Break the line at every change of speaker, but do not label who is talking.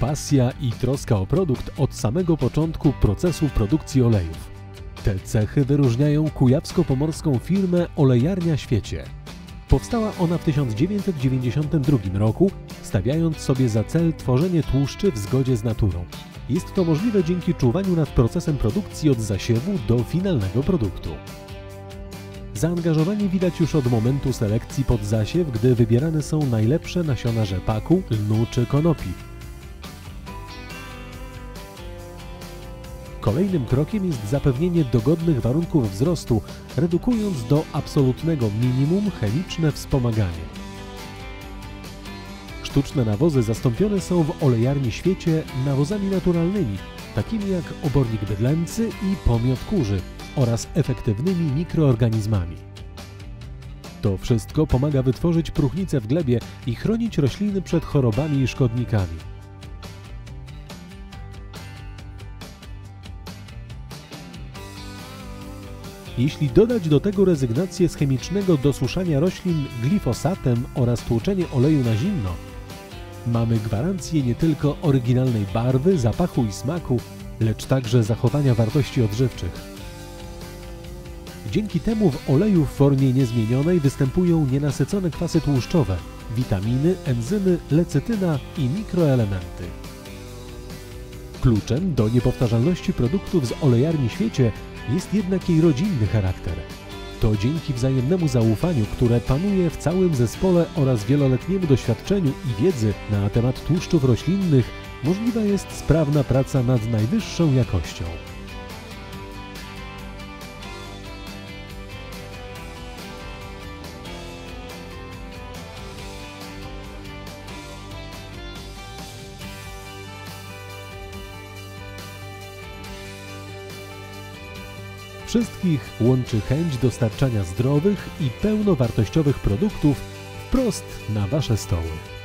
pasja i troska o produkt od samego początku procesu produkcji olejów. Te cechy wyróżniają kujawsko-pomorską firmę Olejarnia Świecie. Powstała ona w 1992 roku, stawiając sobie za cel tworzenie tłuszczy w zgodzie z naturą. Jest to możliwe dzięki czuwaniu nad procesem produkcji od zasiewu do finalnego produktu. Zaangażowanie widać już od momentu selekcji pod zasiew, gdy wybierane są najlepsze nasiona rzepaku, lnu czy konopi. Kolejnym krokiem jest zapewnienie dogodnych warunków wzrostu, redukując do absolutnego minimum chemiczne wspomaganie. Sztuczne nawozy zastąpione są w olejarni świecie nawozami naturalnymi, takimi jak obornik bydlęcy i pomiot kurzy oraz efektywnymi mikroorganizmami. To wszystko pomaga wytworzyć próchnicę w glebie i chronić rośliny przed chorobami i szkodnikami. Jeśli dodać do tego rezygnację z chemicznego dosuszania roślin glifosatem oraz tłoczenie oleju na zimno, mamy gwarancję nie tylko oryginalnej barwy, zapachu i smaku, lecz także zachowania wartości odżywczych. Dzięki temu w oleju w formie niezmienionej występują nienasycone kwasy tłuszczowe, witaminy, enzymy, lecytyna i mikroelementy. Kluczem do niepowtarzalności produktów z olejarni świecie jest jednak jej rodzinny charakter. To dzięki wzajemnemu zaufaniu, które panuje w całym zespole oraz wieloletniemu doświadczeniu i wiedzy na temat tłuszczów roślinnych, możliwa jest sprawna praca nad najwyższą jakością. Wszystkich łączy chęć dostarczania zdrowych i pełnowartościowych produktów wprost na Wasze stoły.